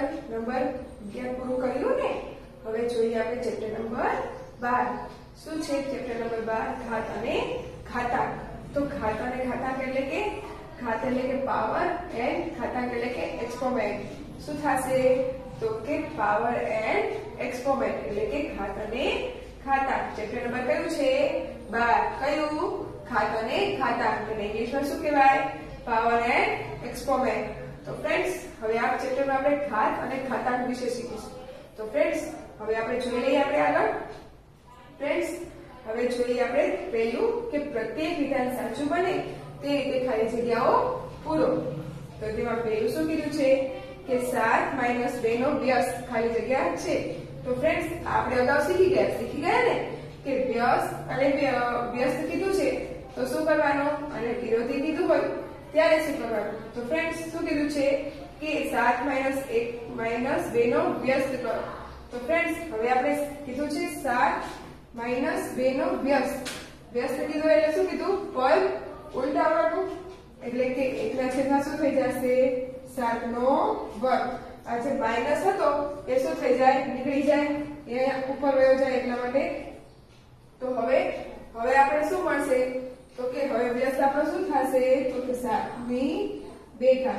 Number અગિયાર પૂરું કર્યું ને? હવે જોઈએ આપણે ચેપ્ટર નંબર બાર. શું છે ચેપ્ટર નંબર બાર? ઘાત અને ખાતા તો ઘાત અને ઘાતાંક એટલે કે ઘાત એટલે કે પાવર એન્ડ ખાતા એટલે કે એક્સપોમેન્ટ શું થશે? તો કે પાવર એન્ડ એક્સપોમેન્ટ એટલે કે ઘાત અને ઘાતાંક. ચેપ્ટર નંબર કયું છે? બાર. કયું? ઘાત અને ઘાતાંક. એટલે ઇંગ્લિશમાં શું કહેવાય? પાવર એન્ડ એક્સપોનેન્ટ તો ફ્રેન્ડ્સ હવે આ ચેપ્ટરમાં આપણે ઘાત અને ઘાતાંક વિશે શીખીશું. તો ફ્રેન્ડ્સ હવે આપણે જોઈ લઈએ આપણે આગળ. ફ્રેન્ડ્સ હવે જોઈએ આપણે પહેલું કે પ્રત્યેક વિધાન સાચું બને તે રીતે ખાલી જગ્યાઓ પૂરો. તો તેમાં પહેલું શું કીધું છે? કે સાત માઇનસ બે નો વ્યસ્ત ખાલી જગ્યા છે. તો ફ્રેન્ડ્સ આપણે અગાઉ શીખી ગયા. શીખી ગયા ને? કે વ્યસ્ત અને વ્યસ્ત કીધું છે. તો શું કરવાનું? અને વિરોધી કીધું હોય. ત્યારે શું કરવાનું? તો ફ્રેન્ડ્સ શું કીધું છે? કે સાત માઇનસ એક માઇનસ બે નો વ્યસ્ત કરો. તો ફ્રેન્ડ્સ હવે આપણે કીધું છે સાત માઇનસ બે નો વ્યસ્ત. વ્યસ્ત કીધું એટલે શું કીધું? પદ ઉલટાવવાનું. એટલે કે એકના છેદમાં શું થઈ જશે? સાત નો વર્ગ. આ જે માઇનસ હતો, એ શું થઈ જાય? નીકળી જાય. એ ઉપર વયો જાય એટલા માટે. તો હવે હવે આપણે શું મળશે? તો કે હવે વ્યસ્ત આપણો શું થશે. તો કે 7 ની 2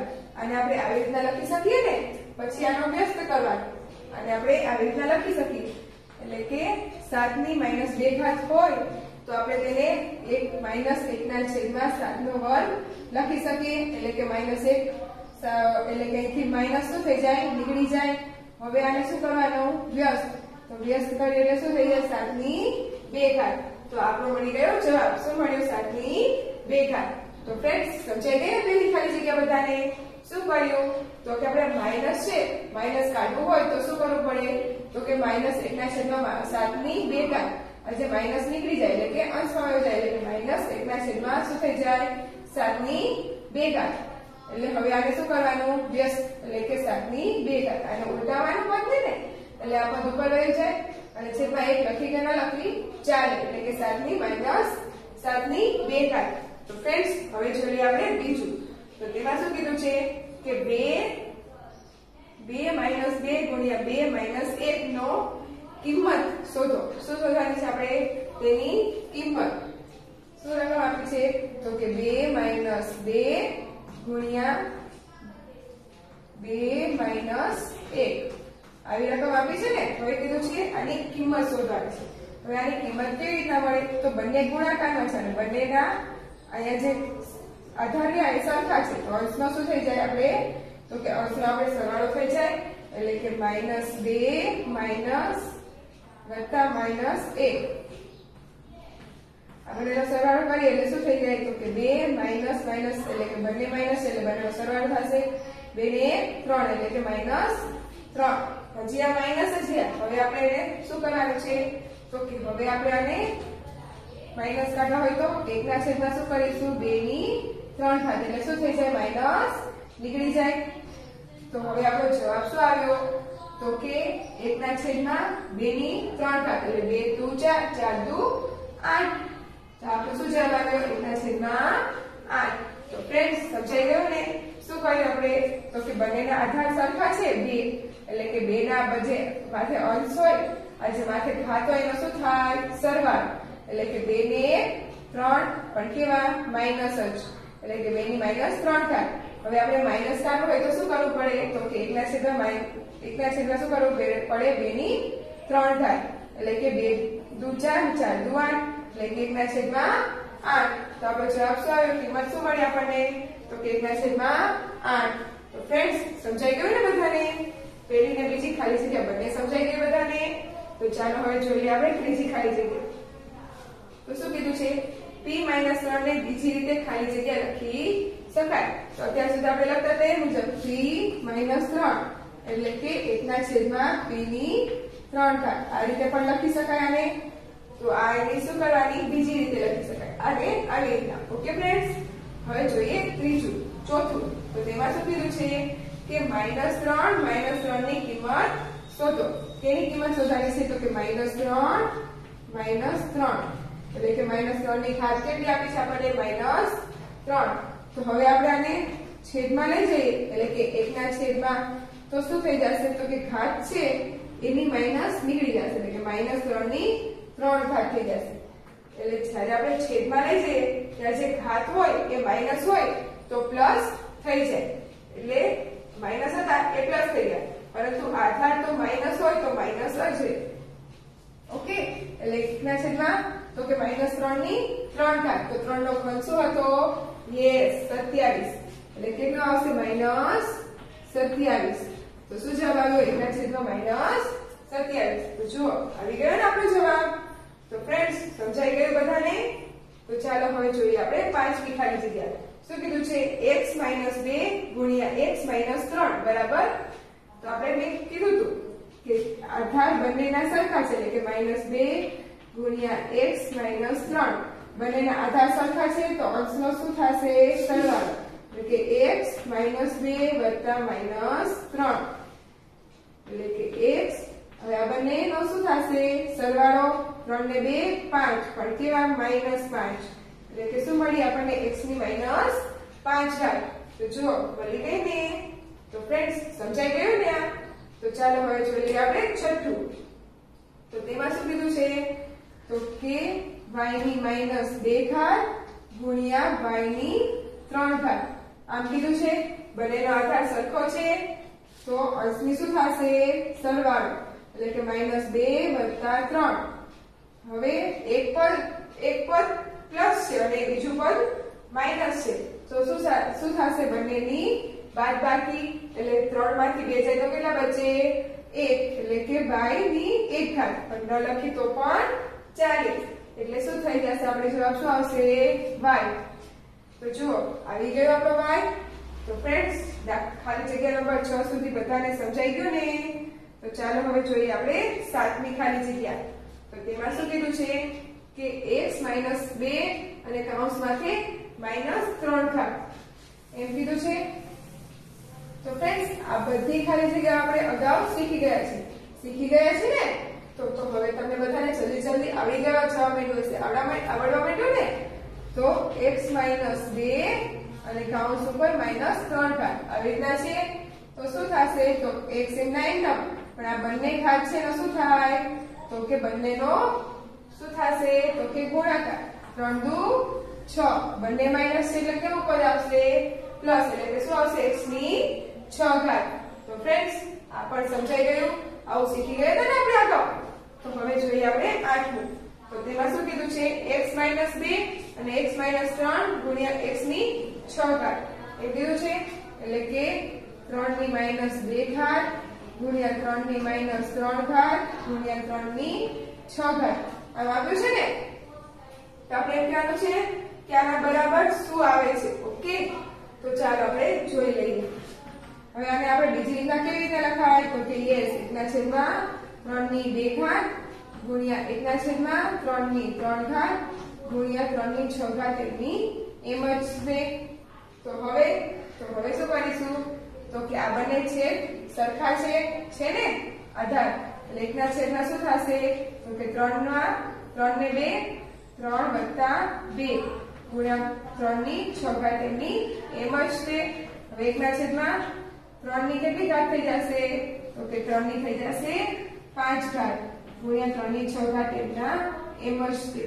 અને આપણે આવી રીતના લખી શકીએ ને? પછી આનો વ્યસ્ત કરવાનો. અને આપણે આવી રીતના લખી શકીએ. એટલે કે 7 ની બે 2 ઘાત હોય, તો આપણે તેને 1 માઇનસ 1 ના છેદમાં 7 નો વર્ગ લખી શકીએ. એટલે કે માઇનસ એક એટલે કે અહીંથી માઇનસ શું થઈ જાય? નીકળી જાય. હવે આને શું કરવાનું? વ્યસ્ત. તો વ્યસ્ત કરીએ એટલે શું થઈ જાય? 7 ની 2 ઘાત. તો આપણો મળી ગયો જવાબ. શું મળ્યો 7 ની 2 ઘાત તો ફ્રેન્ડ્સ સમજાઈ ગઈ પેલી ખાલી જગ્યા બધાને? શું કર્યું તો કે આપણે માઇનસ છે માઇનસ કાઢવું હોય તો શું કરવું પડે? તો કે માઇનસ એકના છેદમાં સાતની બે ઘાત અને જે માઇનસ નીકળી જાય એટલે કે અંશમાં વયો જાય એટલે કે માઇનસ એકના છેદમાં શું થઈ જાય? સાતની બે ઘાત એટલે હવે આને શું કરવાનું? વ્યસ્ત. એટલે કે સાતની બે ઘાત આને ઉલટાવવાનું પદ ને? એટલે આ પદ ઉપર વયું જાય. અને છેદમાં એક લખી કે ના લખી ચાલે એટલે કે સાતની માઇનસ સાતની બે ઘાત તો ફ્રેન્ડ્સ હવે જોઈએ આપણે બીજું. તો તેમાં શું કીધું છે કે બે બે માઇનસ બે ગુણ્યા બે માઇનસ એક નો કિંમત શોધો. શું શોધવાની છે આપણે? તેની કિંમત. શું રકમ આપી છે? તો કે બે માઇનસ બે ગુણ્યા બે માઇનસ એક. આવી રકમ આપી છે ને હવે કીધું છે આની કિંમત શોધવાની છે. હવે આની કિંમત કેવી રીતના મળે? તો બંને ગુણાકારમાં છે અને બંનેના અહીંયા જે આધાર્ય એ સરખા છે, તો અંશમાં શું થઈ જાય આપણે? તો કે અંશનો આપણે સરવાળો થઈ જાય, એટલે કે માઇનસ બે માઇનસ વત્તા માઇનસ એક. આપણે એનો સરવાળો કરીએ એટલે શું થઈ જાય? તો કે બે માઇનસ માઇનસ, એટલે કે બંને માઇનસ, એટલે બંનેનો સરવાળો થશે. બે ને ત્રણ, એટલે કે માઇનસ ત્રણ. હજી આ માઇનસ જ હવે આપણે એને શું કરવાનું છે? તો કે હવે આપણે આને માઇનસ કાઢવા હોય તો એકના છેદમાં શું કરીશું? બે ની ત્રણ થાય. એટલે શું થઈ જાય? માઇનસ નીકળી જાય. તો હવે આપણો જવાબ શું આવ્યો? તો કે એકના છેદમાં બે ની ત્રણ થાય. એટલે બે દુ ચાર ચાર દુ આઠ. તો આપણો શું જવાબ આવ્યો? એકના છેદમાં આઠ. તો ફ્રેન્ડ સમજાઈ ગયું ને? શું કહ્યું આપણે? તો કે બંનેના આધાર સરખા છે બે. એટલે કે બે ના બજે માથે અંશ હોય આજે માથે ઘાત હોય, એનો શું થાય? સરવાળો. એટલે કે બે ને ત્રણ, પણ કેવા? માઇનસ જ. એટલે કે બે ની માઇનસ ત્રણ થાય. હવે આપણે માઇનસ કાઢવું હોય તો શું કરવું પડે? તો કે એકના છેદમાં એકના છેદમાં શું કરવું પડે? બે ની ત્રણ થાય. એટલે કે બે દુ ચાર ચાર દુ આઠ એટલે કે એકના છેદમાં આઠ. તો આપણો જવાબ શું આવ્યો? કિંમત શું મળી આપણને? તો કે એકના છેદમાં આઠ. તો ફ્રેન્ડ્સ સમજાઈ ગયું ને બધાને? પહેલી ને બીજી ખાલી જગ્યા બંને સમજાઈ ગઈ બધાને? તો ચાલો હવે જોઈએ આપણે ત્રીજી ખાલી જગ્યા. તો શું કીધું છે? P 3 ને બીજી રીતે ખાલી જગ્યા લખી શકાય. તો અત્યાર સુધી આપણે લખતા એ મુજબ p 3 એટલે કે એકના છેદમાં p ની 3 ઘાત. આ રીતે પણ લખી શકાય અને તો આ એની શું કરવાની? બીજી રીતે લખી શકાય. અને આવી રીતના ઓકે ફ્રેન્ડ્સ હવે જોઈએ ત્રીજું, ચોથું. તો તેમાં શું કીધું છે? કે માઇનસ ત્રણ માઇનસ ત્રણની કિંમત શોધો. તેની કિંમત શોધવાની છે? તો કે માઇનસ ત્રણ માઇનસ ત્રણ. એટલે કે માઇનસ ત્રણની ઘાત કેટલી આપી છે આપણને? માઇનસ ત્રણ. તો હવે આપણે આને છેદમાં લઈ જઈએ. એટલે કે એકના છેદમાં તો શું થઈ જશે? તો કે ઘાત છે, એની માઇનસ નીકળી જશે. એટલે કે માઇનસ ત્રણની ત્રણ ઘાત થઈ જશે. એટલે જ્યારે આપણે છેદમાં લઈ જઈએ, ત્યારે જે ઘાત હોય, એ માઇનસ હોય, તો પ્લસ થઈ જાય. એટલે માઇનસ હતા એ પ્લસ થઈ ગયા. પરંતુ આધાર તો માઇનસ હોય તો માઇનસ જ રહે ઓકે? એટલે એકના છેદમાં તો કે માઇનસ ત્રણની ત્રણ ઘાત. તો ત્રણ નો ઘન શું હતો? યસ, સત્યાવીસ. એટલે કેટલો આવશે? માઇનસ સત્યાવીસ. તો શું જવાબ આવ્યો? એકના છેદમાં માઇનસ સત્યાવીસ. તો જુઓ, આવી ગયો ને આપણો જવાબ? તો ફ્રેન્ડ્સ સમજાઈ ગયું બધાને? તો ચાલો હવે જોઈએ આપણે પાંચમી ખાલી જગ્યા શું કીધું છે? x બે ગુણ્યા x ત્રણ, બરાબર? તો આપણે મેં કીધું હતું કે આધાર બંનેના સરખા છે, એટલે કે માઇનસ બે ગુણ્યા x ત્રણ. બંનેના આધાર સરખા છે, તો અંશનો શું થશે? સરવાળો. એટલે કે x બે વત્તા માઇનસ ત્રણ. એટલે કે x, હવે આ બંનેનો શું થશે? સરવાળો ત્રણ ને બે, પાંચ. પણ કેવા? માઇનસ પાંચ. એટલે કે શું મળી આપણને x ની પાંચ ઘાત તો જો મળી ગઈ ને. તો ફ્રેન્ડ્સ સમજાઈ ગયું ને આ? તો ચાલો હવે જોઈએ આપણે છઠ્ઠું. તો તેમાં શું કીધું છે? તો કે y ની માઇનસ બે ઘાત ગુણ્યા y ની ત્રણ ઘાત. આમ કીધું છે? બંનેનો આધાર સરખો છે. તો અંશની શું થશે? સરવાળો. એટલે કે માઇનસ બે વત્તા ત્રણ. હવે એક પદ એક પદ પ્લસ છે અને બીજું પદ માઇનસ છે. તો શું શું થશે બંનેની? બાદબાકી, એટલે ત્રણમાંથી બે જાય તો કેટલા બચે? એક. એટલે કે બાયની એક ઘાત. પણ ન લખી તો પણ ચાલે એટલે શું થઈ જશે? આપણે જવાબ શું આવશે? વાય. તો જુઓ, આવી ગયો આપણો વાય. તો ફ્રેન્ડ્સ ખાલી જગ્યા નંબર 6 સુધી બધાને સમજાઈ ગયું ને? તો ચાલો હવે જોઈએ આપણે સાતમી ખાલી જગ્યા. તો તેમાં શું કીધું છે? કે x 2 અને કૌંસમાંથી માઇનસ ત્રણ ઘાત એમ કીધું છે? તો ફ્રેન્ડ્સ આ બધી ખાલી જગ્યા આપણે અગાઉ શીખી ગયા છે શીખી ગયા છે ને? તો તો હવે તમને બધાને જલ્દી જલ્દી આવડી ગયા જવા માંડ્યું હશે. આવડવા માંડ્યું ને? તો x 2 અને કૌંસ ઉપર માઇનસ ત્રણ ઘાત આવી રીતના છે. તો શું થશે? તો x એમના એમ પણ આ બંને ઘાત છે શું થાય? તો કે બંનેનો શું થશે? તો કે ગુણાકાર. ત્રણ દુ છ. બંને માઇનસ છે એટલે કેવું પદ આવશે? પ્લસ એટલે કે શું આવશે? X ની છ ઘાત. તો ફ્રેન્ડ્સ આ પણ સમજાઈ ગયું. આવું શીખી ગયા હતા ને આપણે અગાઉ તો હવે જોઈએ આપણે આઠમું. તો તેમાં શું કીધું છે? X 2 અને x 3 ગુણ્યા x ની 6 ઘાત. એ કીધું છે? એટલે કે 3 ની માઇનસ 2 ઘાત ગુણ્યા 3 ની માઇનસ 3 ઘાત ગુણ્યા 3 ની 6 ઘાત. આમ આપ્યું છે ને? તો આપણે કહેવાનું છે કે આના બરાબર શું આવે છે? ઓકે? તો ચાલો આપણે જોઈ લઈએ. હવે આને આપણે બીજી રીતના કેવી રીતે લખાય તો કે યસ એકના છેદમાં ત્રણની બે ઘાત ગુણ્યા એકના છેદમાં ત્રણની ત્રણ ઘાત ગુણ્યા ત્રણની છ ઘાત એમની એમ જ છે. તો હવે તો હવે શું કરીશું? તો કે આ બંને છેદ સરખા છે. છે ને? આધાર. એટલે એકના છેદમાં શું થશે? તો કે ત્રણ ના 3 ને 2 3 વત્તા બે. ગુણ્યા ત્રણની 6 ઘાત એમની એમ જ છે. હવે એકના છેદમાં ત્રણની કેટલી ઘાત થઈ જશે? તો કે ત્રણની થઈ જશે પાંચ ઘાત. ગુણ્યા ત્રણની 6 ઘાત એમના એમ જ છે.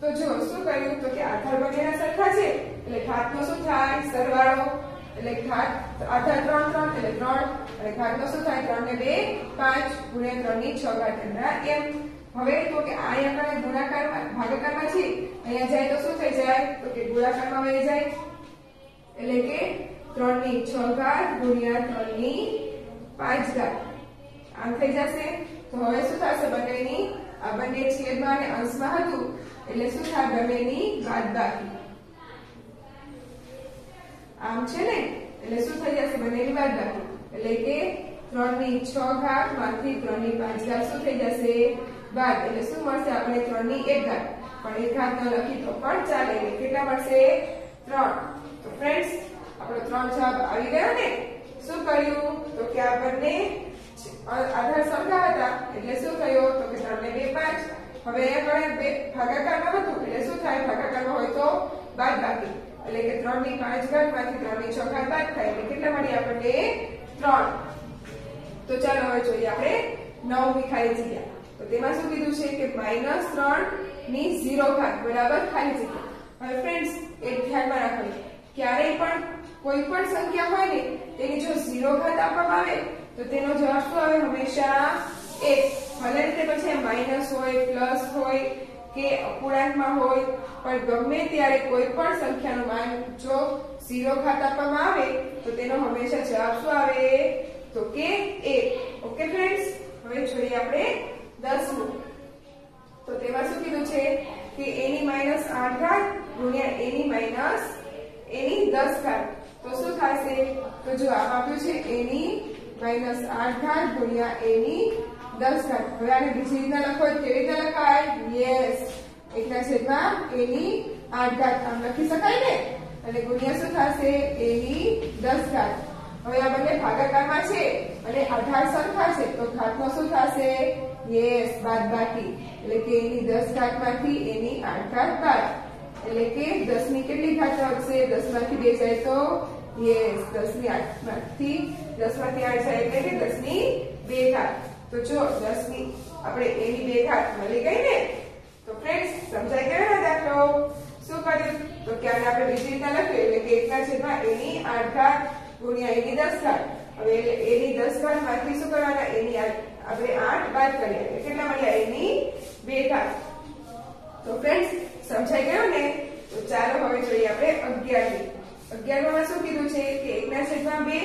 તો જો શું કર્યું તો કે આધાર બંનેના સરખા છે? એટલે ઘાતનો શું થાય? સરવાળો. એટલે ઘાત આધાર 3 3 એટલે ત્રણ, અને ઘાતનો શું થાય? 3 ને 2 5 ગુણ્યા 3 ની 6 ઘાત એમના એમ. હવે તો કે આ આપણે ગુણાકારમાં છે. અહીંયા જાય તો શું થઈ જાય? તો કે ગુણાકારમાં વહી જાય. એટલે કે 3 ની 6 ઘાત ગુણ્યા 3 ની 5 ઘાત. આમ થઈ જશે. તો હવે શું થશે? બંનેની આ બંને છેદમાં અને અંશમાં હતું. એટલે શું થાય? બંનેની બાદબાકી આમ છે ને, એટલે શું થઈ જશે? બંનેની બાદબાકી એટલે કે ત્રણની છ ઘાતમાંથી ત્રણની પાંચ ઘાત શું થઈ જશે? બાદ એટલે શું મળશે? આપણે ત્રણની એક ઘાત. પણ એક ઘાત ન લખી તો પણ ચાલે. એટલે કેટલા મળશે? ત્રણ. તો ફ્રેન્ડ્સ આપણો ત્રણ જવાબ આવી ગયો ને? શું કર્યું? તો કે આપણને આધાર સરખા હતા. એટલે શું થયો? તો કે ત્રણ ને 2 5 હવે અહીંયા બે ભાગાકારમાં હતું. એટલે શું થાય? ભાગાકારમાં હોય તો બાદ બાકી. એટલે કે 3 ની 5 ઘાતમાંથી 3 ની 6 ઘાત બાદ થાય. એટલે કેટલા મળી આપણને? ત્રણ. તો ચાલો હવે જોઈએ આપણે નવમી ખાલી જગ્યા. તો તેમાં શું કીધું છે કે માઇનસ ત્રણની ઝીરો ઘાત, બરાબર? ખાલી જગ્યા. હવે ફ્રેન્ડ્સ એક ધ્યાનમાં રાખવાનું. ક્યારેય પણ કોઈ પણ સંખ્યા હોય ને, તેની જો ઝીરો ઘાત આપવામાં આવે, તો તેનો જવાબ શું આવે? હંમેશા એક. ભલે તે પછી માઇનસ હોય પ્લસ હોય કે અપૂર્ણાંકમાં હોય, પણ ગમે ત્યારે કોઈ પણ સંખ્યાનું માન જો ઝીરો ઘાત આપવામાં આવે, તો તેનો હંમેશા જવાબ શું આવે? તો કે એક ઓકે ફ્રેન્ડ્સ હવે જોઈએ આપણે દસમું. તો તેમાં શું કીધું છે? કે એની માઇનસ આઠ ઘાત ગુણ્યા એની માઇનસ એની દસ ઘાત. તો શું થશે? તો જવાબ આપ્યું છે, એની માઇનસ આઠ ઘાત ગુણ્યા એની દસ ઘાત હવે આને બીજી રીતના લખો કેવી રીતના લખાય? યસ એકના છેદમાં એની આઠ ઘાત. આમ લખી શકાય ને? અને ગુણ્યા શું થશે? એની દસ ઘાત. હવે આ બંને ભાગાકારમાં છે અને અઢાર સંખ્યા છે તો ઘાતમાં શું થશે? યસ બાદબાકી. એટલે કે એની દસ ઘાતમાંથી એની આઠ ઘાત બાદ. એટલે કે દસની કેટલી ઘાત આવશે? દસમાંથી બે જાય તો? યસ દસની આઠમાંથી દસમાંથી આઠ જાય એટલે કે દસની બે ઘાત. તો જો 10 ની આપણે એની બે ઘાત મળી ગઈ ને, તો ફ્રેન્ડ્સ સમજાઈ ગયો ને દાખલો? શું કર્યું? તો કે આને આપણે બીજી રીતે લખ્યું એટલે કે એકના છેદમાં એની આઠ ઘાત ગુણ્યા એની દસ ઘાત. હવે એટલે એની દસ ઘાતમાંથી શું કરવાના? એની આપણે આઠ બાદ કરીએ, એટલે કેટલા મળ્યા? એની બે ઘાત. તો ફ્રેન્ડ્સ સમજાઈ ગયો ને? તો ચાલો હવે જોઈએ આપણે અગિયારમી અગિયારમાં શું કીધું છે? કે એકના છેદમાં બે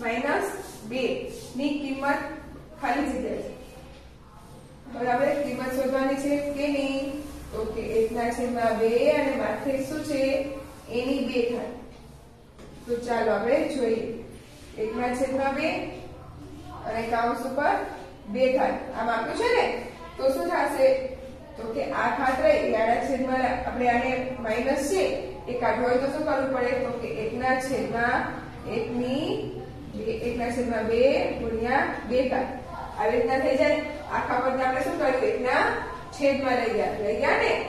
માઇનસ બે ની કિંમત ખાલી જગ્યા બરાબર? કિંમત શોધવાની છે કે નહીં? તો કે એકના છેદમાં બે અને માથે શું છે? એની બે થાય. તો ચાલો આપણે જોઈએ. એકના છેદમાં બે અને કાઉન્સ ઉપર બે થાય. આમ આપ્યું છે ને? તો શું થશે? તો કે આ ઘાત રહી એ છેદમાં આપણે આને માઇનસ છે. એ કાઢવો હોય તો શું કરવું પડે? તો કે એકના છેદમાં એકની એકના છેદમાં બે ગુણ્યા બે ઘાત આવી રીતના થઈ જાય. આખા પદને આપણે શું કર્યું એકના છેદમાં લઈ ગયા. લઈ ગયા ને?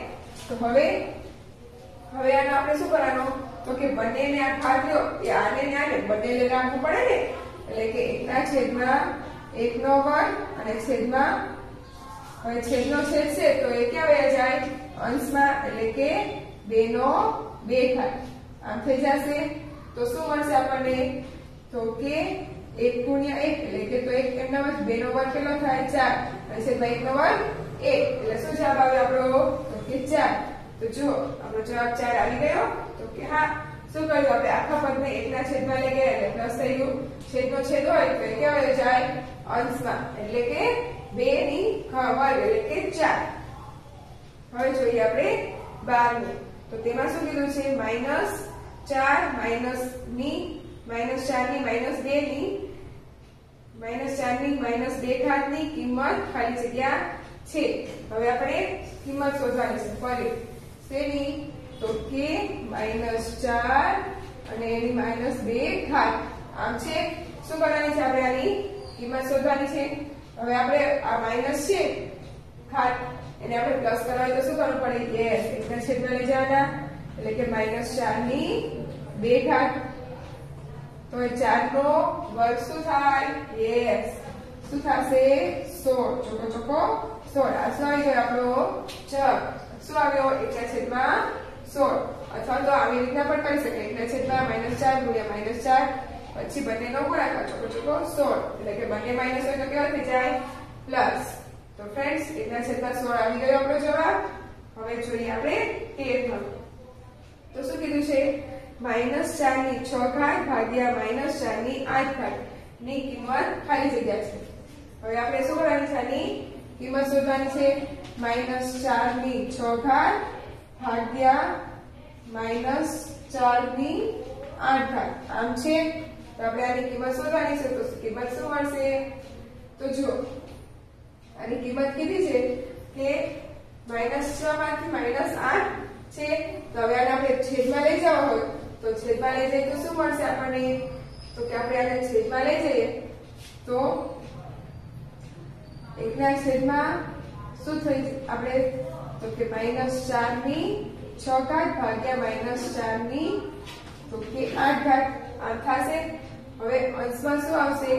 તો હવે હવે આનો આપણે શું કરવાનું? તો કે બંનેને આ ખાધ્યો એ આને ને આને. બંને લઈ રાખવું પડે ને? એટલે કે એકના છેદમાં એકનો વર્ગ અને છેદમાં, હવે છેદનો છેદ છે તો એ ક્યાં વયા જાય? અંશમાં. એટલે કે બેનો બે થાય. આમ થઈ જશે. તો શું મળશે આપણને? તો કે એક ગુણ્યા એક એટલે કે તો એક એમના વચ્ચે બે નો વર્ગ કેટલો થાય? ચાર. અને છેદમાં એક નો વર્ગ એક. એટલે શું જવાબ આવે આપણો? તો કે ચાર. તો જો આપણો જવાબ ચાર આવી ગયો. તો કે હા. શું કર્યું આપણે? આખા પદને એકના છેદમાં લઈ ગયા, એટલે પ્લસ થઈ ગયું છેદનો છેદ હોય તો કેવા જાય અંશમાં. એટલે કે બે ની વર્ગ, એટલે કે ચાર. હવે જોઈએ આપણે બારમું તો તેમાં શું કીધું છે? માઇનસ ચાર માઇનસની, માઇનસ ચારની માઇનસ બે ની માઇનસ ચારની માઇનસ બે ઘાતની કિંમત ખાલી જગ્યા છે. હવે આપણે કિંમત શોધવાની છે. ફરી. શેની? તો કે માઇનસ ચાર અને એની માઇનસ બે ઘાત. આમ છે? શું કરવાની છે આપણે આની કિંમત શોધવાની છે? હવે આપણે આ માઇનસ છે ઘાત, એને આપણે પ્લસ કરવા તો શું કરવું પડે? યસ એકના છેદમાં લઈ જવાના. એટલે કે માઇનસ ચારની બે ઘાત. તો ચારનો ચાર નો વર્ગ શું થાય? યસ શું થશે? સોળ. ચોકો ચોકો. સોળ. આ શું આવી ગયો આપણો ચક શું આવ્યો એકના છેદમાં સોળ. અથવા તો આવી રીતના પણ કરી શકે એકના છેદમાં માઇનસ ચાર ગુણ્યા માઇનસ ચાર. પછી બંનેનો ગુણાકાર. ચોકો ચોકો. સોળ. એટલે કે બંને માઇનસ હોય તો કેવા થઈ જાય? પ્લસ. તો ફ્રેન્ડ્સ, એકના છેદમાં સોળ આવી ગયો આપણો જવાબ. હવે જોઈએ આપણે તેરમો તો શું કીધું છે? માઇનસ ચારની છ ઘાત ભાગ્યા માઇનસ ચારની આઠ ઘાતની કિંમત ખાલી જગ્યા છે. હવે આપણે શું કરવાની છે આની? કિંમત શોધવાની છે. માઇનસ ચારની છ ઘાત ભાગ્યા માઇનસ ચારની આઠ ઘાત આમ છે? તો આપણે આની કિંમત શોધવાની છે. તો કિંમત શું મળશે? તો જુઓ. આની કિંમત કીધી છે કે માઇનસ છ માંથી માઇનસ આઠ છે. તો હવે આને આપણે છેદમાં લઈ જવા હોય. તો છેદમાં લઈ જઈએ તો શું મળશે આપણને? તો કે આપણે આને છેદમાં લઈ જઈએ તો એકના છેદમાં શું થઈ આપણે તો કે માઇનસ ચારની છ ઘાત ભાગ્યા માઇનસ ચારની તો કે આઠ ઘાત આ થશે. હવે અંશમાં શું આવશે?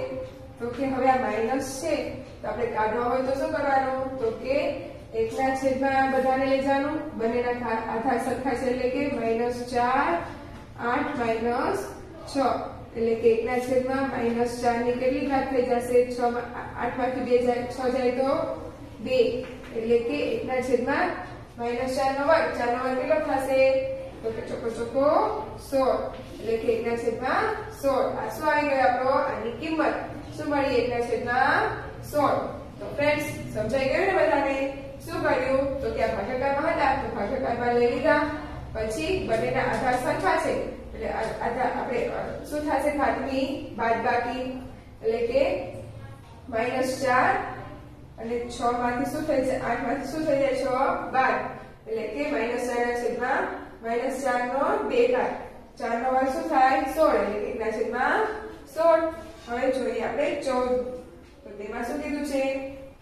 તો કે હવે આ માઇનસ છે. તો આપણે કાઢવા હોય તો શું કરવાનું? તો કે એકના છેદમાં બધાને લઈ જવાનું. બંનેના આધાર સરખા છે એટલે કે માઇનસ ચાર આઠ માઇનસ છ. એટલે કે એકના છેદમાં માઇનસ ચારની કેટલી ઘાત થઈ જશે? છ માં- આઠમાંથી બે જાય, છ જાય તો બે. એટલે કે એકના છેદમાં માઇનસ ચાર નો વર્ગ. ચાર નો વર્ગ કેટલો થશે? તો કે ચોખ્ખો ચોખ્ખો સોળ. એટલે કે એકના છેદમાં સોળ. આ શું આવી ગયો આપણો? આની કિંમત. શું મળી? એકના છેદમાં સોળ. તો ફ્રેન્ડ્સ સમજાઈ ગયું ને બધાને? શું કર્યું તો કે આ ભાગાકારમાં હતા. તો ભાગાકારમાં લઈ લીધા. પછી બંનેના આધાર સરખા છે. એટલે આપણે શું થશે ઘાતની બાદબાકી એટલે કે માઇનસ ચાર અને છ માંથી શું થઈ જાય? આઠમાંથી શું થઈ જાય? છ બાર. એટલે કે માઇનસ ચાર ના છેદમાં માઇનસ ચાર નો બે ઘાત. ચાર નો વાર શું થાય? સોળ. એટલે એકના છેદમાં સોળ. હવે જોઈએ આપણે ચૌદ. તો તેમાં શું કીધું છે?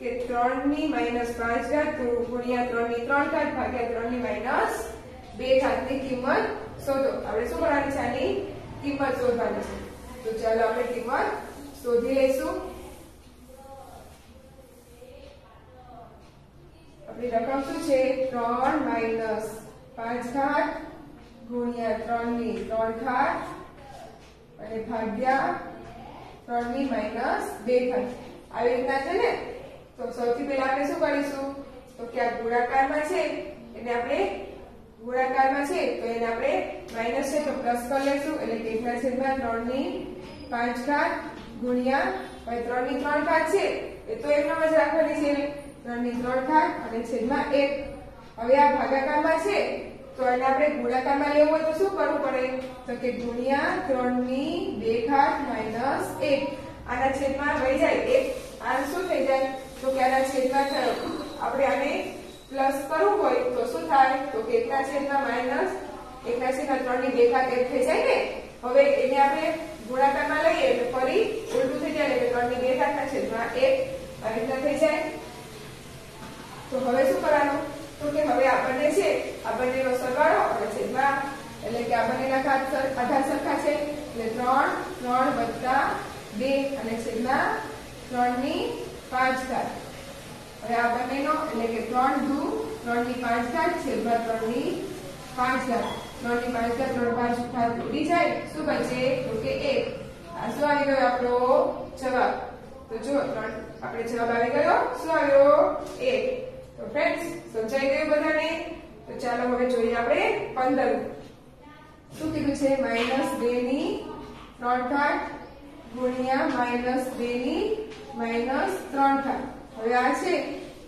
કે ત્રણની માઇનસ પાંચ ઘાત ગુણ્યા ત્રણની ત્રણ ઘાત ભાગ્યા ત્રણની માઇનસ બે જાતની કિંમત શોધો. આપણે શું કરવાની છે આની? કિંમત શોધવાની છે. તો ચાલો આપણે કિંમત શોધી લઈશું. આપણી રકમ શું છે? ત્રણ માઇનસ પાંચ ઘાત ગુણ્યા ત્રણની ત્રણ ઘાત અને ભાગ્યા ત્રણની માઇનસ બે ઘાત. આવી રીતના છે ને? તો સૌથી પહેલા આપણે શું કરીશું? તો કે આ ગુણાકારમાં છે, એને આપણે ગુણાકારમાં છે, તો એને આપણે માઇનસ છે, તો પ્લસ કરી લઈશું. એટલે કે એકના છેદમાં ત્રણની પાંચ ઘાત ગુણ્યા હવે ત્રણની ત્રણ ઘાત છે, એ તો એમનામ જ રાખવાની છે. ત્રણની ત્રણ ઘાત અને છેદમાં એક. હવે આ ભાગાકારમાં છે, તો એને આપણે ગુણાકારમાં લેવું હોય તો શું કરવું પડે? તો કે ગુણ્યા ત્રણની બે ઘાત માઇનસ એક. આના છેદમાં રહી જાય. એક આ શું થઈ જાય? તો કે આના છેદમાં આપણે આને પ્લસ કરવું હોય તો શું થાય? તો એકના છેદના માઇનસ, એકના છેદના ત્રણની ઘાત થઈ જાય ને? હવે એને આપણે ગુણાકારમાં લઈએ એટલે ફરી ઉલટું થઈ જાય એટલે ત્રણની ઘાતના છેદમાં એક અને રીતના થઈ જાય. તો હવે શું કરવાનું? તો કે હવે આપણને છે, આ બંનેનો સરવાળો અને છેદમાં, એટલે કે આ બંનેના ઘાત આધાર સરખા છે. એટલે ત્રણ ત્રણ વત્તા બે અને છેદમાં ત્રણની પાંચ ઘાત. હવે આ બંનેનો એટલે કે ત્રણ દુ ત્રણ પાંચ ઘાત છેદમાં ત્રણની પાંચ ઘાત ત્રણ પાંચ ઘાત ત્રણ પાંચ ઘાત ઉડી જાય? શું બચે? તો કે એક. આ શું આવી ગયો આપણો જવાબ? તો જો, ત્રણ આપણે જવાબ આવી ગયો. શું આવ્યો? એક. તો ફ્રેન્ડ્સ સમજાઈ ગયું બધાને? તો ચાલો હવે જોઈએ આપણે પંદર. શું કીધું છે? માઇનસ બે ની ત્રણ ઘાત ગુણ્યા માઇનસ બે ની ત્રણ ઘાત. હવે આ છે.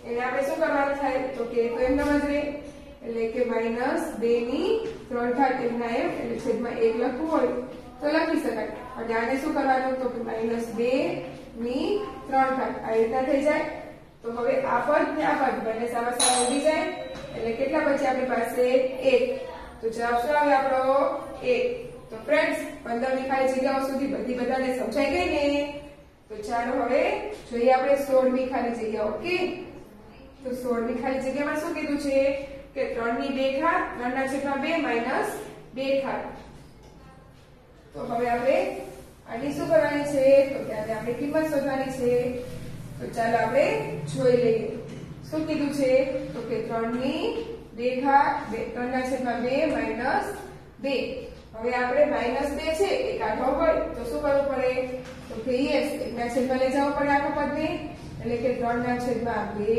એને આપણે શું કરવાનું થાય? તો કે તો એમનામ જ રહે એટલે કે માઇનસ બે ની ત્રણ ઘાત એમના એમ. એટલે છેદમાં એક લખવું હોય તો લખી શકાય. અને આને શું કરવાનું? તો કે માઇનસ બે ની ત્રણ ઘાત આ રીતના થઈ જાય. તો હવે આ પદ ને આ પદ બંને સામા સામે ઉડી જાય. એટલે કેટલા પછી આપણી પાસે? એક. તો જવાબ શું આવે આપણો? એક. તો ફ્રેન્ડ્સ પંદરની ખાલી જગ્યાઓ સુધી બધી બધાને સમજાઈ ગઈ ને? તો ચાલો હવે જોઈએ આપણે સોળમી ખાલી જગ્યા, ઓકે? તો સોળમી ખાલી જગ્યામાં શું કીધું છે? કે ત્રણની બે ઘાત ત્રણ ના છેદમાં બે માઇનસ બે ઘાત. તો હવે આપણે આની શું કરવાની છે? તો આજે આપણે કિંમત શોધવાની છે. તો ચાલો આપણે જોઈ લઈએ. શું કીધું છે? તો કે ત્રણની બે ઘાત ત્રણ ના છેદમાં બે માઇનસ બે. હવે આપણે માઇનસ બે છે એ કાઢવો હોય, તો શું કરવું પડે? તો કે એકના છેદમાં લઈ જવું પડે આખા પદને. એટલે કે ત્રણ ના છેદમાં બે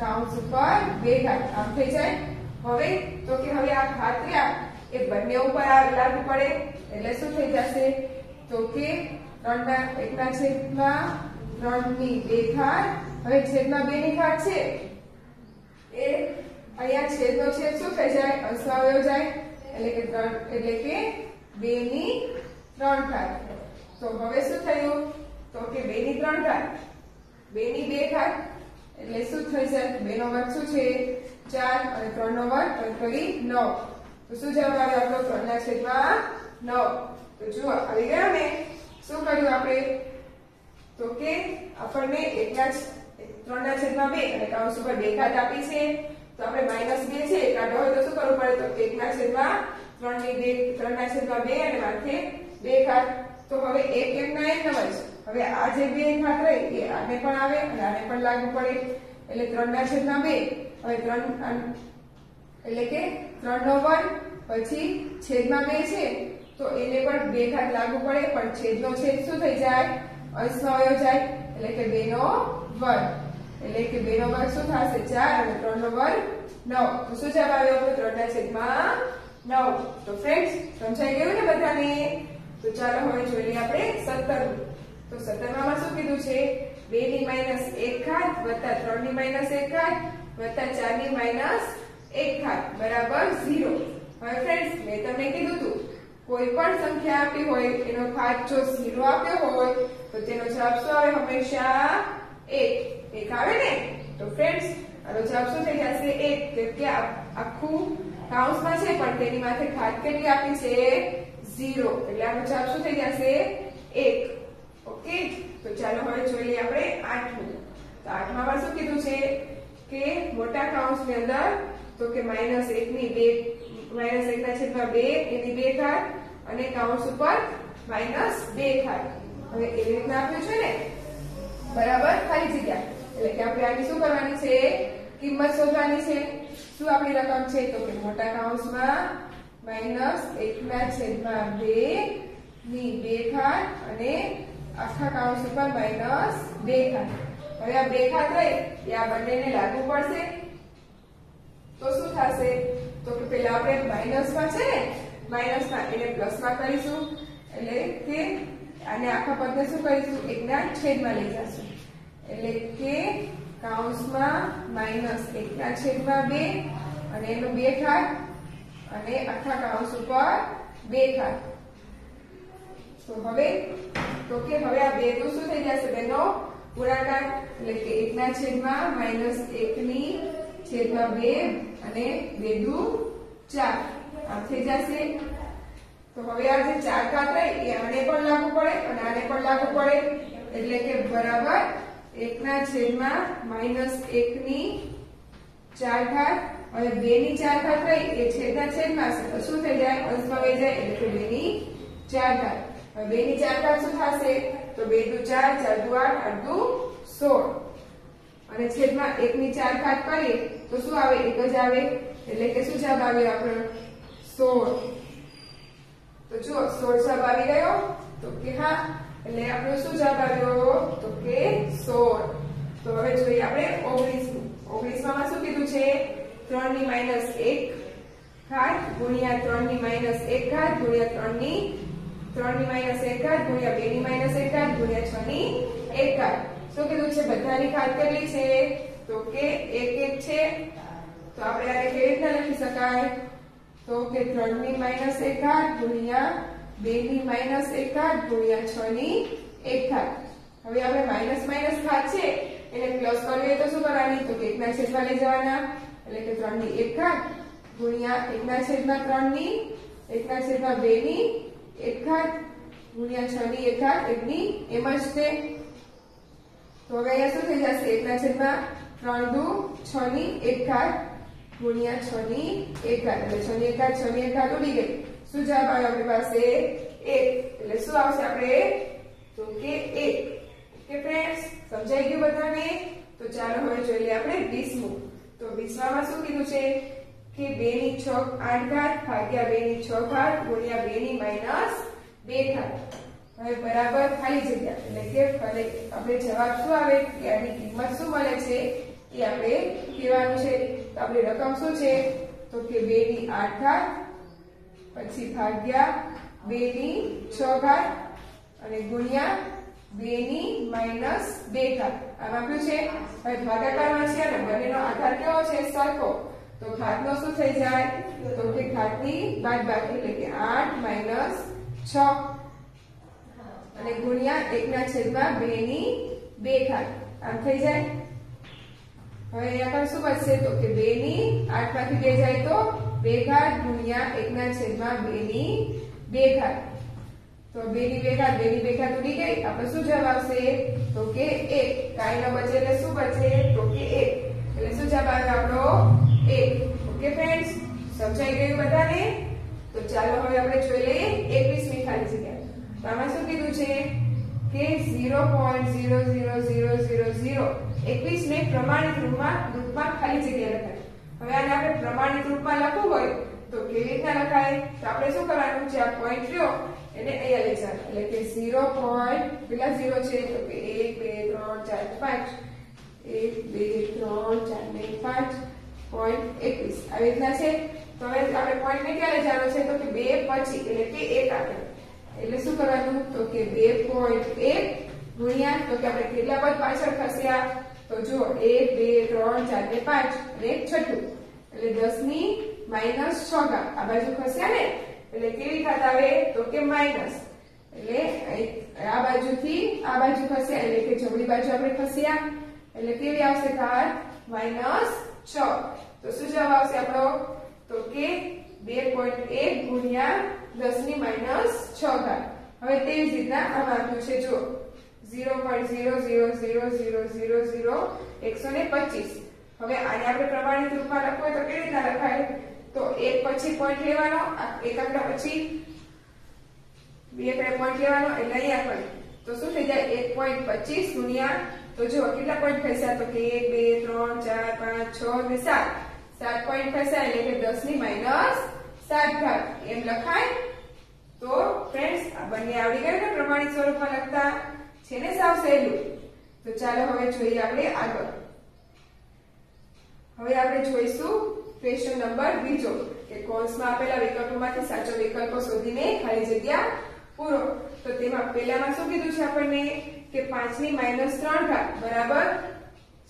કાઉન્સ ઉપર બે ઘાત, આમ થઈ જાય. હવે, તો કે હવે આ ઘાત રહ્યા એ બંને ઉપર આ લાગુ પડે, એટલે શું થઈ જશે? તો કે ત્રણ ના એકના છેદમાં ત્રણની બે ઘાત, હવે છેદમાં બે ની ઘાત છે. એ અહીંયા છેદનો છેદ શું થઈ જાય? અંશમાં વયો જાય. એટલે કે ત્રણ, એટલે કે બે ની ત્રણ ઘાત. તો હવે શું થયું? તો કે બે ની ત્રણ ઘાત. બે ની બે ઘાત. એટલે શું થઈ જાય? બે નો વર્ગ શું છે? ચાર અને ત્રણ નો વર્ગ કરી નવ. તો શું જવાબ આવે? આપણો ત્રણ ના છેદમાં નવ. તો જુઓ, આવી ગયા ને શું કર્યું આપણે? તો કે આપણને એકના ત્રણ ત્રણના છેદમાં બે અને કાઉન્સ ઉપર બે ઘાત આપી છે. તો આપણે માઇનસ બે છે એ કાઢવા હોય તો શું કરવું પડે? તો એકના છેદમાં ત્રણની બે, ત્રણ ના છેદમાં બે અને માથે બે ઘાત. તો હવે એક એમ ના એમ જ હવે આ જે બે ઘાત રહી, એ આને પણ આવે અને આને પણ લાગુ પડે. એટલે 3 ના છેદમાં બે, હવે ત્રણ એટલે કે 3 નો 1 પછી છેદમાં બે છે, તો એને પણ બે ઘાત લાગુ પડે, પણ છેદનો છેદ શું થઈ જાય? અંશમાં વયો જાય, એટલે કે 2 નો વર્ગ એટલે કે બે નો વર્ગ શું થશે? ચાર અને ત્રણ નો વર્ગ નવ. તો શું જવાબ આવ્યો આપણો? ત્રણ ના છેદમાં નવ. તો ફ્રેન્ડ્સ સમજાઈ ગયું ને બધાને? તો ચાલો હવે જોઈ લઈએ આપણે સત્તર તો સત્તરમાં શું કીધું છે? બે ની માઇનસ એક ઘાત વત્તા ત્રણની માઇનસ એક ઘાત વત્તા ચારની માઇનસ એક ઘાત. બરાબર ઝીરો. હવે ફ્રેન્ડ્સ મેં તમને કીધું હતું કોઈ પણ સંખ્યા આપી હોય, એનો ઘાત જો ઝીરો આપ્યો હોય, તો તેનો જવાબ શું આવે? હંમેશા એક. એક આવે ને? તો ફ્રેન્ડ્સ આનો જવાબ શું થઈ જશે? એક કે આખું કાઉન્સમાં છે, પણ તેની માથે ઘાત કેટલી આપી છે? ઝીરો એટલે આનો જવાબ શું થઈ જશે? એક. ઓકે? તો ચાલો હવે જોઈ લઈએ આપણે આઠમું. તો આઠમામાં શું કીધું છે? કે મોટા કાઉન્સની અંદર, તો કે માઇનસ એકની બે માઇનસ એકના છેદમાં બે, એની બે ઘાત, અને કાઉન્સ ઉપર માઇનસ બે ઘાત. હવે એવી રીતના આપ્યું છે ને? બરાબર? ખાલી જગ્યા. એટલે કે આપણે આની શું કરવાની છે? કિંમત શોધવાની છે. શું આપણી રકમ છે? તો કે મોટા કાઉન્સમાં માઇનસ એકના છેદમાં બે ની બે ઘાત અને આખા કાઉન્સ ઉપર માઇનસ બે ઘાત. હવે આ બે ઘાત રહી, એ આ બંનેને લાગુ પડશે. તો શું થશે? તો કે પેલા આપણે માઇનસમાં છે માઇનસમાં એને પ્લસમાં કરીશું. એટલે કે આને આખા પદને શું કરીશું? એકના છેદમાં લઈ જશું. એટલે કે કાઉન્સમાં માઇનસ એકના છેદમાં બે અને એનો બે ઘાત અને આખા કાઉન્સ ઉપર બે ઘાત તો હવે, તો કે હવે આ બે તો શું થઈ જશે બેનો ગુણાકાર, એટલે કે એકના છેદમાં માઇનસ એકની છેદમાં બે અને બે દુ ચાર. આમ થઈ જશે. તો હવે આ જે ચાર ઘાત રહી એ આને પણ લાગુ પડે અને આને પણ લાગુ પડે. એટલે કે બરાબર એકના છેદમાં માઇનસ એકની ચાર ઘાત હવે બે ની ચાર ઘાત રહી, એ છેદના છેદમાં છે તો શું થઈ જાય? અંશમાં વહી જાય એટલે બે ની ચાર ઘાત હવે બે ની ચાર ઘાત શું થશે? તો બે દુ ચાર ચાર દુ આઠ આઠ દુ સોળ. અને છેદમાં એક ની ચાર ઘાત કરીએ, તો શું આવે? એક જ આવે. એટલે કે શું જવાબ આવ્યો આપણો? સોળ. તો જુઓ, સોળ જવાબ આવી ગયો. તો કે હા એટલે આપણો શું જવાબ આવ્યો તો કે સોળ. તો હવે જોઈએ આપણે ઓગણીસમાં શું કીધું છે? 3 ની માઇનસ એક ઘાત ગુણ્યા 3 ની માઇનસ એક ઘાત ગુણ્યા 3 ની 3 ની માઇનસ એક ઘાત ગુણ્યા 2 ની માઇનસ એક ઘાત ગુણ્યા 6 ની એક ઘાત. શું કીધું છે? બધાની ઘાત કેટલી છે? તો કે એક એક છે. તો આપણે આને કેવી રીતના લખી શકાય? તો કે 3 ની માઇનસ એક ઘાત ગુણ્યા બે ની માઇનસ એક ઘાત ગુણ્યા છ ની એક ઘાત. હવે આપણે માઇનસ માઇનસ ઘાત છે એટલે પ્લસ કરવી તો શું કરવાની? તો કે એકના છેદમાં લઈ જવાના. એટલે કે ત્રણની એક ઘાત ગુણ્યા એકના છેદમાં ત્રણની એકના છેદમાં બે ની એક ઘાત ગુણ્યા છ ની એક ઘાત એકની એમ જ તે. તો હવે અહીંયા શું થઈ જશે? એકના છેદમાં ત્રણ દુ છ ની એક ઘાત ગુણ્યા છ ની એક ઘાત. એટલે છ ની એક છ ની એક ઘાત ઉડી ગઈ. શું જવાબ આવ્યો આપણી પાસે? એક. એટલે શું આવશે આપણે? તો કે એક. ઓકે ફ્રેન્ડ્સ સમજાઈ ગયું બધાને? તો ચાલો હવે જોઈ લઈએ આપણે વીસમું. તો વીસમાં શું કીધું છે? કે બે ની છ આઠ ઘાત ભાગ્યા બે ની છ ઘાત ગુણ્યા બે ની માઇનસ બે ઘાત. હવે બરાબર ખાલી જગ્યા. એટલે કે ફરે. આપણે જવાબ શું આવે? કે આની કિંમત શું મળે છે? એ આપણે કહેવાનું છે. તો આપણી રકમ શું છે? તો કે બે ની આઠ ઘાત પછી ભાગ્યા બે ની છ ઘાત અને ગુણ્યા બે ની માઇનસ બે ઘાત. આમ આપ્યું છે? હવે ભાગાકારમાં છે અને બંનેનો આધાર કેવો છે? સરખો. તો ઘાતનો શું થઈ જાય? તો કે ઘાતની બાદબાકી એટલે કે આઠ માઇનસ છ. અને ગુણ્યા એકના છેદમાં બે ની બે ઘાત. આમ થઈ જાય? હવે અહીંયા પણ શું બચશે તો કે બે ની આઠમાંથી બે જાય તો બે ઘાત ગુણ્યા એકના છેદમાં બે ની બે ઘાત તો બે ની બે ઘાત બે ની બે ઘાત ઉડી ગઈ. આપણે શું જવાબ આવશે? તો કે એક. કાંઈ ન બચે એટલે શું બચે? તો કે એક. એટલે શું જવાબ આવ્યો આપણો? એક. ઓકે ફ્રેન્ડ્સ સમજાઈ ગયું બધાને? તો ચાલો હવે આપણે જોઈ લઈએ એકવીસમી ખાલી જગ્યા. તો આમાં શું કીધું છે? કે zero point zero zero zero zero zero. એકવીસ ને પ્રમાણિત રૂપમાં રૂપમાં ખાલી જગ્યા લખાય. હવે આને પ્રમાણિત રૂપમાં લખવું હોય, તો કેવી રીતના લખાય? તો આપણે શું કરવાનું? છે આ પોઈન્ટ રહ્યો, એને અહીંયા લઈ જવાનું. એટલે કે ઝીરો પોઈન્ટ પેલા ઝીરો છે? તો કે એક, બે, ત્રણ, ચાર, પાંચ. એક, બે, ત્રણ, ચાર, ને પાંચ પોઈન્ટ એકવીસ. આવી રીતના છે? તો હવે આપણે પોઈન્ટ ને ક્યારે જવાનો છે? તો કે બે પછી, એટલે કે એક આગળ એટલે શું કરવાનું? તો કે બે પોઈન્ટ એક ગુણ્યા, તો કે આપણે કેટલા પદ પાછળ ખસ્યા? તો જો એક, બે, ત્રણ, ચાર, ને પાંચ. અને એક છઠ્ઠું. એટલે દસની માઇનસ છ ઘાત આ બાજુ ખસ્યા ને? એટલે કેવી ઘાત આવે? તો કે માઇનસ એટલે આ બાજુથી આ બાજુ ખસ્યા એટલે કે જમણી બાજુ આપણે ખસ્યા. એટલે કેવી આવશે ઘાત માઇનસ છ. તો શું જવાબ આવશે આપણો? તો કે બે પોઈન્ટ એક ગુણ્યા દસની માઇનસ છ ઘાત. હવે તેવી જ રીતના આ આપ્યું છે. જો zero point zero zero zero zero zero zero એકસો ને પચીસ. હવે આને આપણે પ્રમાણિત રૂપમાં લખવું તો કેવી રીતના લખાય? તો એક પછી પોઈન્ટ લેવાનો એક આંકડા પછી બે આંકડા પોઈન્ટ લેવાનો એટલે અહીંયા પણ તો શું થઈ જાય? એક પોઈન્ટ પચીસ ગુણ્યા, તો જો કેટલા પોઈન્ટ ખસ્યા તો કે એક, બે, ત્રણ, ચાર, પાંચ, છ ને સાત. સાત પોઈન્ટ ખસ્યા એટલે કે દસની માઇનસ સાત ભાગ. એમ લખાય? તો ફ્રેન્ડ્સ આ બંને આવડી ગયું ને પ્રમાણિત સ્વરૂપમાં લખતા? છે ને સાવ સહેલું. તો ચાલો હવે જોઈએ આપણે આગળ. હવે આપણે જોઈશું ક્વેશ્ચન નંબર બીજો, કે કૌંસમાં આપેલા વિકલ્પોમાંથી સાચો વિકલ્પો શોધીને ખાલી જગ્યા પૂરો. તો તેમાં પહેલામાં શું કીધું છે આપણને? કે 5 ની માઇનસ 3 ઘાત, બરાબર?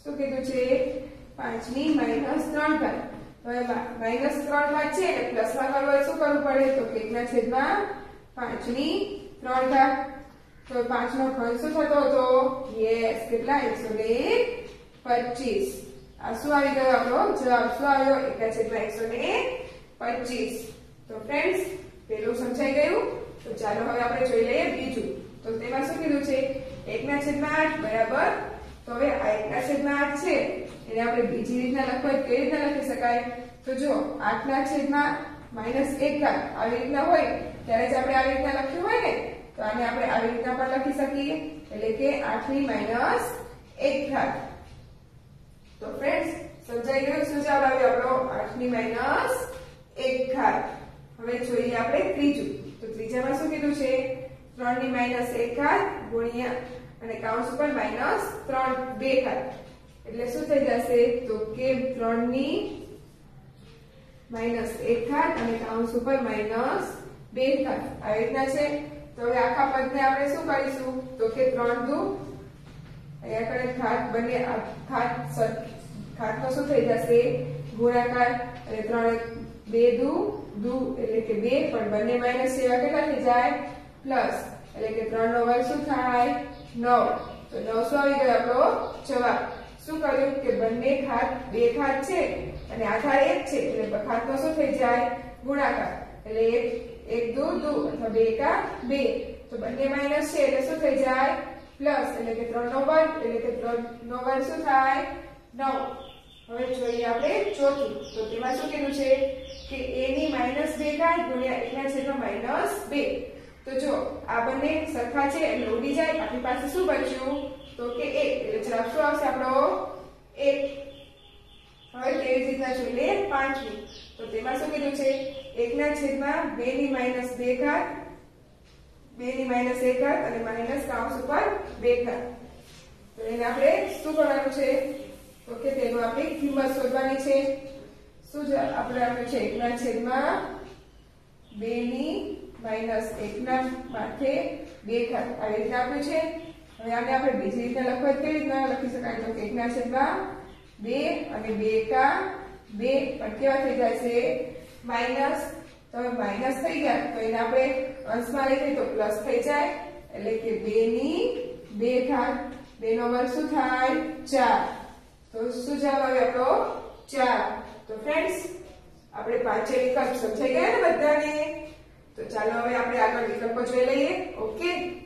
શું કીધું છે? 5 ની માઇનસ 3 ઘાત હવે માઇનસ 3 ઘાત છે એટલે પ્લસમાં કરવું હોય શું કરવું પડે? તો કે 1 ના છેદમાં 5 ની 3 ઘાત. તો 5 નો ઘન શું થતો હતો? યસ કેટલા? 125 આ શું આવી ગયો આપણો જવાબ શું આવ્યો 1 ના છેદમાં 125 તો ફ્રેન્ડ્સ પેલું સમજાઈ ગયું? તો ચાલો હવે આપણે જોઈ લઈએ બીજું. તો તેમાં શું કીધું છે? 1 ના છેદમાં આઠ બરાબર. તો હવે આ 1 ના છેદમાં આઠ છે. એને આપણે બીજી રીતના લખવું કેવી રીતના લખી શકાય? તો જો 8 ના છેદમાં 1 ઘાત આવી રીતના હોય, ત્યારે જ આપણે આવી રીતના લખ્યું હોય ને, તો આને આપણે આવી રીતના પણ લખી શકીએ. એટલે કે 8 ની એક 1 ઘાત તો ફ્રેન્ડ્સ સમજાઈ ગયું? શું જવાબ આવ્યો આપણો? આઠની માઇનસ એક ઘાત હવે જોઈએ આપણે ત્રીજું. તો ત્રીજામાં શું કીધું છે? ત્રણની માઇનસ એક ઘાત ગુણ્યા અને કાઉન્સ ઉપર માઇનસ ત્રણ બે ઘાત એટલે શું થઈ જશે? તો કે ત્રણની માઇનસ 1 ઘાત અને કાઉન્સ ઉપર માઇનસ બે ઘાત આવી રીતના છે. તો હવે આખા પદને આપણે શું કરીશું? તો કે ત્રણ દુ અહીંયા ખાત ઘાત બંને ઘાત ઘાતનો શું થઈ જશે? ગુણાકાર અને ત્રણ બે દુ દુ એટલે કે બે, પણ બંને માઇનસ જેવા કેટલા થઈ જાય? પ્લસ એટલે કે ત્રણ નો વર્ગ શું થાય? નવ. તો નવસો આવી ગયો આપણો? જવાબ. શું કર્યું? કે બંને ઘાત બે ઘાત છે અને આધાર એક છે, એટલે ઘાતનો શું થઈ જાય? ગુણાકાર એટલે એક એક દુ દુ, અથવા બે કા બે. તો બંને માઇનસ છે, એટલે શું થઈ જાય? પ્લસ એટલે કે ત્રણ નો વર્ગ, એટલે કે ત્રણ નો વર્ગ શું થાય? નવ. હવે જોઈએ આપણે ચોથું. તો તેમાં શું કીધું છે? કે a ની માઇનસ બે ઘાત ગુણ્યા 1 ના છેદમાં માઇનસ બે. તો જો, આ બંને સરખા છે એટલે ઉડી જાય. આપણી પાસે શું બચ્યું? તો કે એક એટલે જવાબ શું આવશે આપણો? એક હવે તેવી રીતના જોઈ લઈએ પાંચમી. તો તેમાં શું કીધું છે? એકના છેદમાં બે ની માઇનસ બે ઘાત 2 ની માઇનસ એક ઘાત અને માઇનસ કાઉસ ઉપર બે ઘાત તો એને આપણે શું કરવાનું છે? તો કે તેનું આપણે કિંમત શોધવાની છે. શું જ આપણે આપ્યું છે? 1 ના છેદમાં બે ની માઇનસ 1 ના માથે બે ઘાત આવી રીતના આપ્યું છે. હવે આને આપણે બીજી રીતે લખવા કેવી રીતના લખી શકાય? તો 1 ના છેદમાં બે અને બે કા 2 પણ કેવા થઈ છે માઇનસ તો હવે માઇનસ થઈ ગયા. તો એને આપણે અંશમાં લઈ તો પ્લસ થઈ જાય. એટલે કે બે ની બે ઘાત બે નો વર્ગ શું થાય? ચાર. તો શું જવાબ આવે આપણો? ચાર. તો ફ્રેન્ડ્સ આપણે પાંચે વિકલ્પ સમજાઈ ગયા ને બધાને? તો ચાલો હવે આપણે આગળ વિકલ્પો જોઈ લઈએ. ઓકે